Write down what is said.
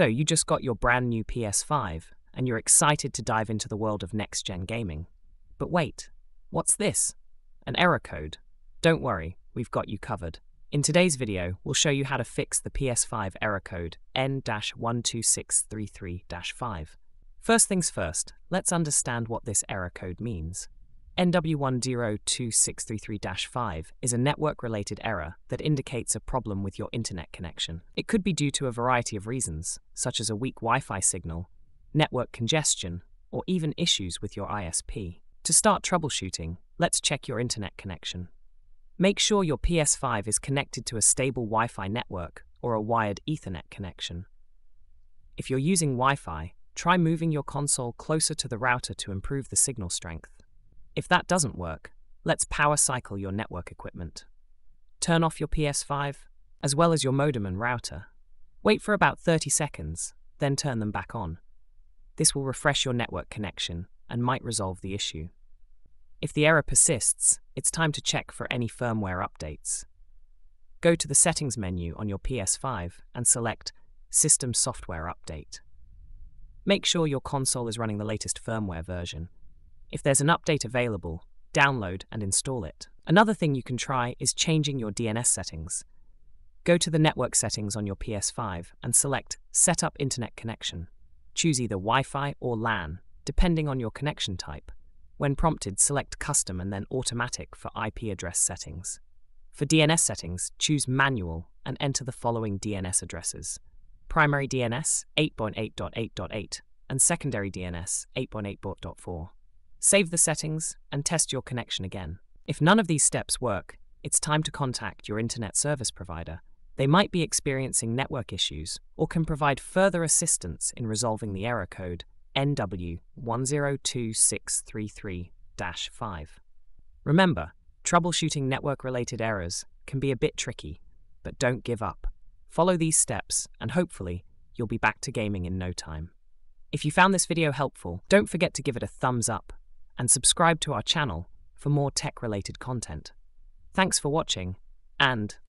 So, you just got your brand new PS5, and you're excited to dive into the world of next gen gaming. But wait, what's this? An error code. Don't worry, we've got you covered. In today's video, we'll show you how to fix the PS5 error code NW-102633-5. First things first, let's understand what this error code means. NW102633-5 is a network-related error that indicates a problem with your internet connection. It could be due to a variety of reasons, such as a weak Wi-Fi signal, network congestion, or even issues with your ISP. To start troubleshooting, let's check your internet connection. Make sure your PS5 is connected to a stable Wi-Fi network or a wired Ethernet connection. If you're using Wi-Fi, try moving your console closer to the router to improve the signal strength. If that doesn't work, let's power cycle your network equipment. Turn off your PS5, as well as your modem and router. Wait for about 30 seconds, then turn them back on. This will refresh your network connection and might resolve the issue. If the error persists, it's time to check for any firmware updates. Go to the Settings menu on your PS5 and select System Software Update. Make sure your console is running the latest firmware version if there's an update available, download and install it. Another thing you can try is changing your DNS settings. Go to the network settings on your PS5 and select Set up Internet Connection. Choose either Wi Fi or LAN, depending on your connection type. When prompted, select Custom and then Automatic for IP address settings. For DNS settings, choose Manual and enter the following DNS addresses primary DNS 8.8.8.8 and secondary DNS 8.8.4. Save the settings and test your connection again. If none of these steps work, it's time to contact your internet service provider. They might be experiencing network issues or can provide further assistance in resolving the error code NW102633 5. Remember, troubleshooting network related errors can be a bit tricky, but don't give up. Follow these steps, and hopefully, you'll be back to gaming in no time. If you found this video helpful, don't forget to give it a thumbs up and subscribe to our channel for more tech related content. Thanks for watching, and